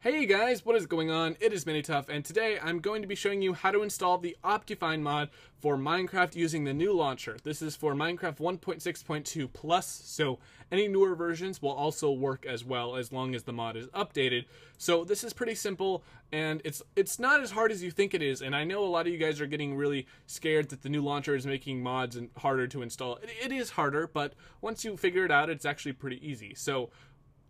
Hey guys, what is going on? It is Minituff, and today I'm going to be showing you how to install the Optifine mod for Minecraft using the new launcher. This is for Minecraft 1.6.2 Plus, so any newer versions will also work as well as long as the mod is updated. So this is pretty simple, and it's it's not as hard as you think it is, and I know a lot of you guys are getting really scared that the new launcher is making mods and harder to install. it, it is harder, but once you figure it out, it's actually pretty easy. So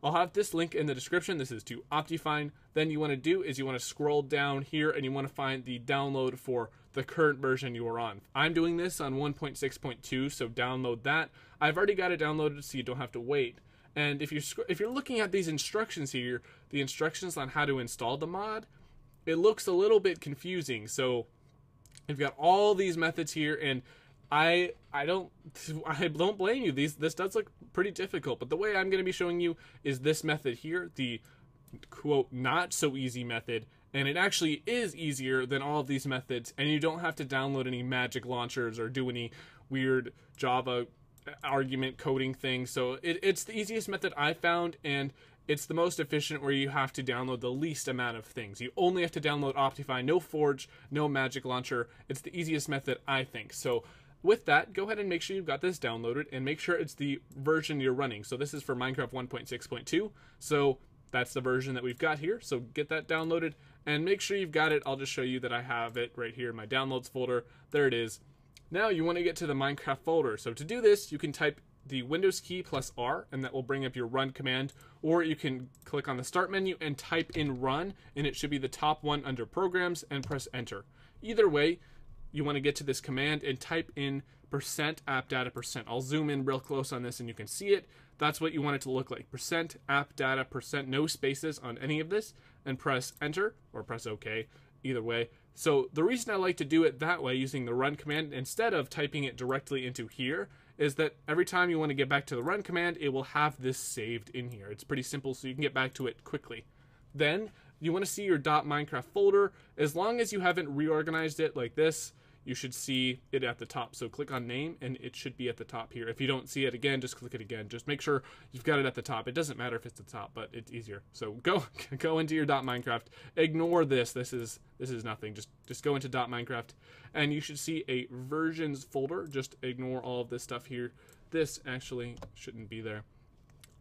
I'll have this link in the description. This is to Optifine. Then you want to do is you want to scroll down here and you want to find the download for the current version you are on. I'm doing this on 1.6.2, so download that. I've already got it downloaded so you don't have to wait. And if you're if you're looking at these instructions here, the instructions on how to install the mod, it looks a little bit confusing. So you've got all these methods here and I I don't I don't blame you. These this does look pretty difficult, but the way I'm going to be showing you is this method here, the quote not so easy method, and it actually is easier than all of these methods, and you don't have to download any magic launchers or do any weird Java argument coding thing. So it, it's the easiest method I found, and it's the most efficient where you have to download the least amount of things. You only have to download Optifine, no Forge, no Magic Launcher. It's the easiest method, I think. So with that, go ahead and make sure you've got this downloaded and make sure it's the version you're running. So this is for Minecraft 1.6.2. So that's the version that we've got here. So get that downloaded and make sure you've got it. I'll just show you that I have it right here in my downloads folder. There it is. Now you want to get to the Minecraft folder. So to do this, you can type the Windows key plus R and that will bring up your run command or you can click on the start menu and type in run and it should be the top one under programs and press enter. Either way, you want to get to this command and type in percent app data percent. I'll zoom in real close on this and you can see it. That's what you want it to look like. Percent app data percent, no spaces on any of this, and press enter or press OK, either way. So the reason I like to do it that way using the run command instead of typing it directly into here is that every time you want to get back to the run command, it will have this saved in here. It's pretty simple so you can get back to it quickly. Then you want to see your .minecraft folder. As long as you haven't reorganized it like this, you should see it at the top. So click on name and it should be at the top here. If you don't see it again, just click it again. Just make sure you've got it at the top. It doesn't matter if it's the top, but it's easier. So go go into your .minecraft. Ignore this. This is this is nothing. Just just go into .minecraft and you should see a versions folder. Just ignore all of this stuff here. This actually shouldn't be there.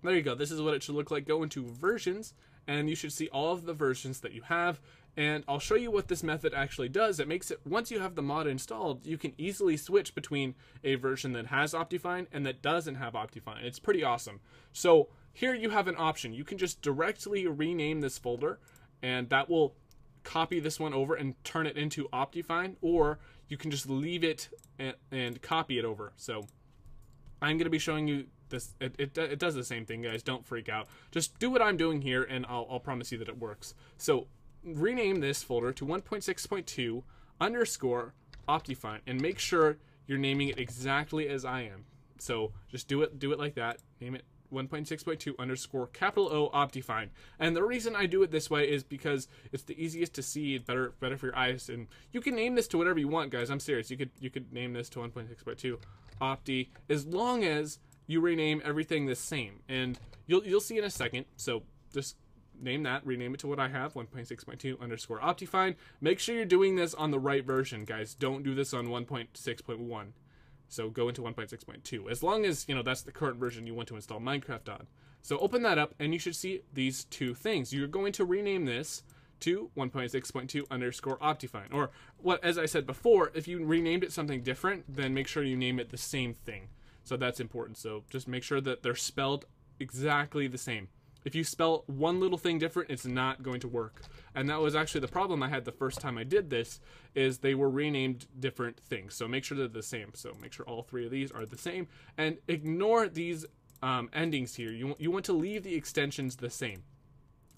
There you go. This is what it should look like. Go into versions and you should see all of the versions that you have and I'll show you what this method actually does. It makes it, once you have the mod installed, you can easily switch between a version that has Optifine and that doesn't have Optifine. It's pretty awesome. So here you have an option. You can just directly rename this folder and that will copy this one over and turn it into Optifine, or you can just leave it and, and copy it over. So I'm going to be showing you this. It, it, it, does the same thing, guys. Don't freak out. Just do what I'm doing here, and I'll, I'll promise you that it works. So rename this folder to 1.6.2 underscore Optifine and make sure you're naming it exactly as I am. So just do it do it like that. Name it 1.6.2 underscore capital O Optifine. And the reason I do it this way is because it's the easiest to see, better better for your eyes. And you can name this to whatever you want, guys. I'm serious. You could you could name this to 1.6.2 Opti as long as you rename everything the same. And you'll you'll see in a second. So just name that, rename it to what I have, 1.6.2 underscore Optifine. Make sure you're doing this on the right version, guys. Don't do this on 1.6.1. So go into 1.6.2. As long as, you know, that's the current version you want to install Minecraft on. So open that up and you should see these two things. You're going to rename this to 1.6.2 underscore Optifine. Or what, as I said before, if you renamed it something different, then make sure you name it the same thing. So that's important. So just make sure that they're spelled exactly the same. If you spell one little thing different, it's not going to work. And that was actually the problem I had the first time I did this, is they were renamed different things. So make sure they're the same. So make sure all three of these are the same. And ignore these um, endings here. You, you want to leave the extensions the same.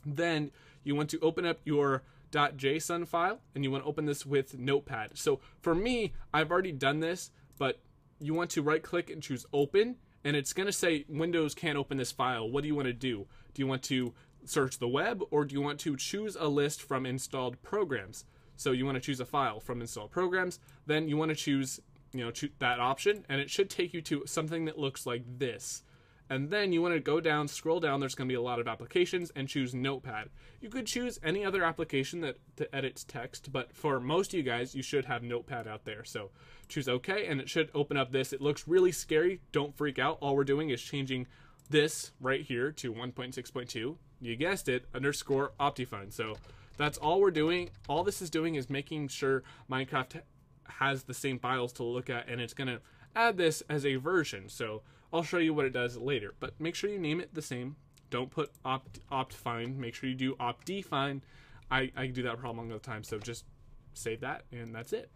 Then you want to open up your .json file, and you want to open this with Notepad. So for me, I've already done this, but you want to right click and choose open and it's going to say Windows can't open this file. What do you want to do? Do you want to search the web or do you want to choose a list from installed programs? So you want to choose a file from installed programs, then you want to choose, you know, that option and it should take you to something that looks like this. And then you want to go down, scroll down. There's going to be a lot of applications, and choose Notepad. You could choose any other application that, that edits text, but for most of you guys, you should have Notepad out there. So choose OK, and it should open up this. It looks really scary. Don't freak out. All we're doing is changing this right here to 1.6.2. You guessed it, underscore Optifine. So that's all we're doing. All this is doing is making sure Minecraft has the same files to look at, and it's going to add this as a version. So I'll show you what it does later, but make sure you name it the same. Don't put opt optfind. Make sure you do Optifine. I, I do that problem all the time, so just save that and that's it.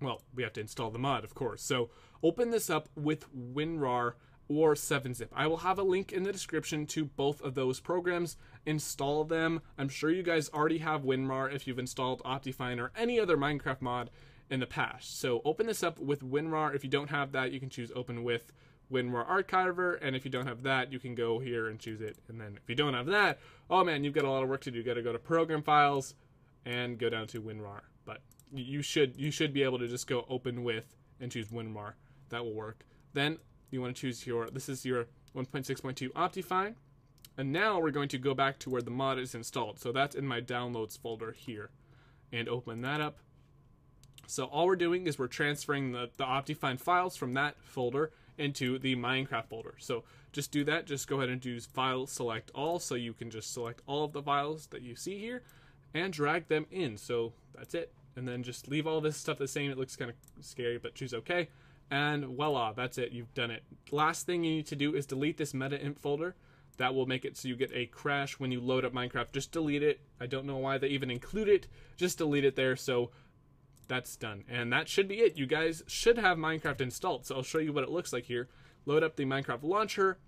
Well, we have to install the mod, of course. So open this up with WinRAR or 7-Zip. I will have a link in the description to both of those programs. Install them. I'm sure you guys already have WinRAR if you've installed Optifine or any other Minecraft mod in the past. So open this up with WinRAR. If you don't have that, you can choose open with WinRAR Archiver, and if you don't have that, you can go here and choose it. And then if you don't have that, oh man, you've got a lot of work to do. You got to go to Program Files and go down to WinRAR. But you should you should be able to just go open with and choose WinRAR. That will work. Then you want to choose your this is your 1.6.2 Optifine. And now we're going to go back to where the mod is installed. So that's in my downloads folder here. And open that up. So all we're doing is we're transferring the, the Optifine files from that folder into the Minecraft folder. So just do that. Just go ahead and do file select all so you can just select all of the files that you see here and drag them in. So that's it. And then just leave all this stuff the same. It looks kind of scary, but choose OK. And voila, that's it. You've done it. Last thing you need to do is delete this META-INF folder. That will make it so you get a crash when you load up Minecraft. Just delete it. I don't know why they even include it. Just delete it there. So that's done. And that should be it. You guys should have Minecraft installed. So I'll show you what it looks like here. Load up the Minecraft launcher,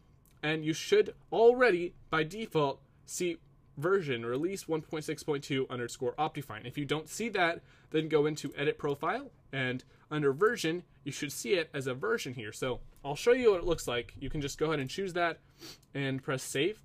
and you should already, by default, see version release 1.6.2 underscore Optifine. If you don't see that, then go into edit profile, and under version, you should see it as a version here. So I'll show you what it looks like. You can just go ahead and choose that and press save.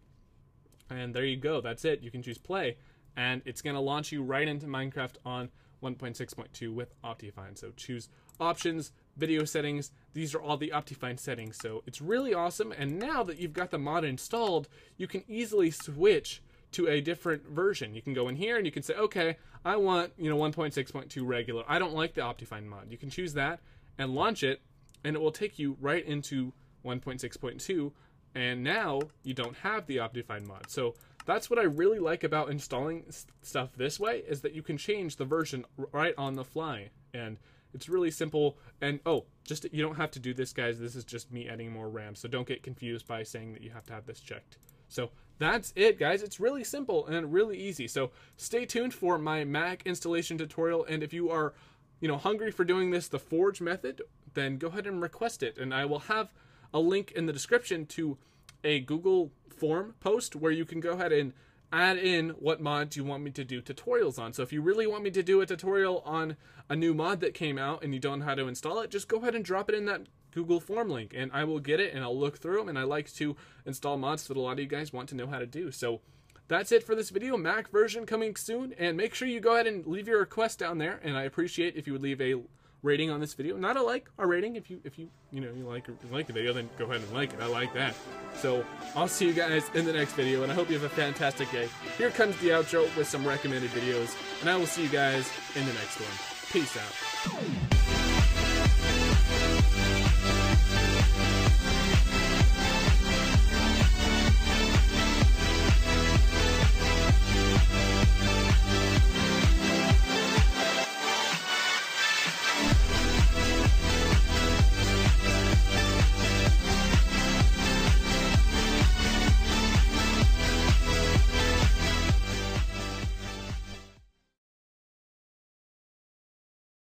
And there you go. That's it. You can choose play. And it's going to launch you right into Minecraft on 1.6.2 with Optifine. So choose options, video settings. These are all the Optifine settings. So it's really awesome. And now that you've got the mod installed, you can easily switch to a different version. You can go in here and you can say, okay, I want, you know, 1.6.2 regular. I don't like the Optifine mod. You can choose that and launch it and it will take you right into 1.6.2 and now you don't have the Optifine mod. So that's what I really like about installing stuff this way is that you can change the version right on the fly. And it's really simple. And oh just you don't have to do this guys. This is just me adding more RAM. So don't get confused by saying that you have to have this checked. So that's it guys. It's really simple and really easy. So stay tuned for my Mac installation tutorial. And if you are you know hungry for doing this the forge method then go ahead and request it. And I will have a link in the description to a Google form post where you can go ahead and add in what mods you want me to do tutorials on. So if you really want me to do a tutorial on a new mod that came out and you don't know how to install it, just go ahead and drop it in that Google form link and I will get it and I'll look through them and I like to install mods that a lot of you guys want to know how to do. So that's it for this video. Mac version coming soon and make sure you go ahead and leave your request down there and I appreciate if you would leave a rating on this video. Not a like, a rating. If you if you you know you like you like the video, then go ahead and like it. I like that. So I'll see you guys in the next video, and I hope you have a fantastic day. Here comes the outro with some recommended videos, and I will see you guys in the next one. Peace out.